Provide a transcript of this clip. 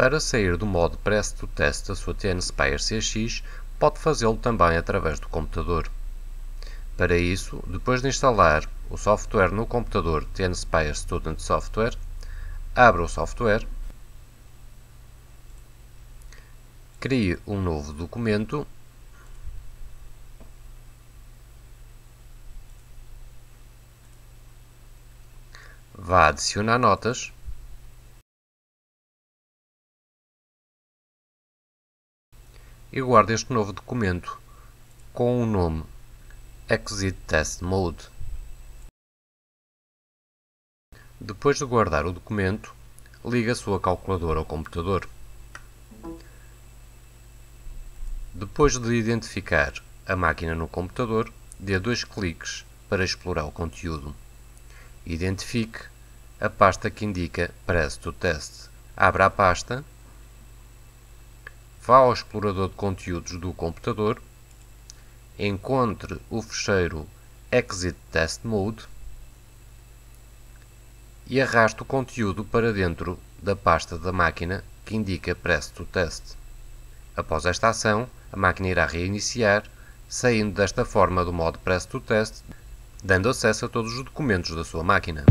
Para sair do modo Press to Test da sua TNSpire CX, pode fazê-lo também através do computador. Para isso, depois de instalar o software no computador TNSpire Student Software, abra o software, crie um novo documento vá adicionar notas e guarde este novo documento com o nome Exit Test Mode. Depois de guardar o documento, ligue a sua calculadora ao computador. Depois de identificar a máquina no computador, dê dois cliques para explorar o conteúdo. Identifique a pasta que indica Press to Test. Abra a pasta vá ao explorador de conteúdos do computador, encontre o fecheiro Exit Test Mode e arraste o conteúdo para dentro da pasta da máquina que indica Press to Test. Após esta ação, a máquina irá reiniciar, saindo desta forma do modo Press to Test, dando acesso a todos os documentos da sua máquina.